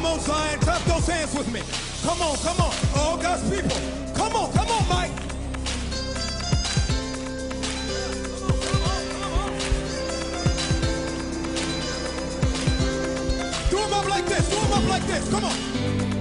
Come on, Zion, clap those hands with me. Come on, come on, all God's people. Come on, come on, Mike. Do them up like this, do them up like this, come on.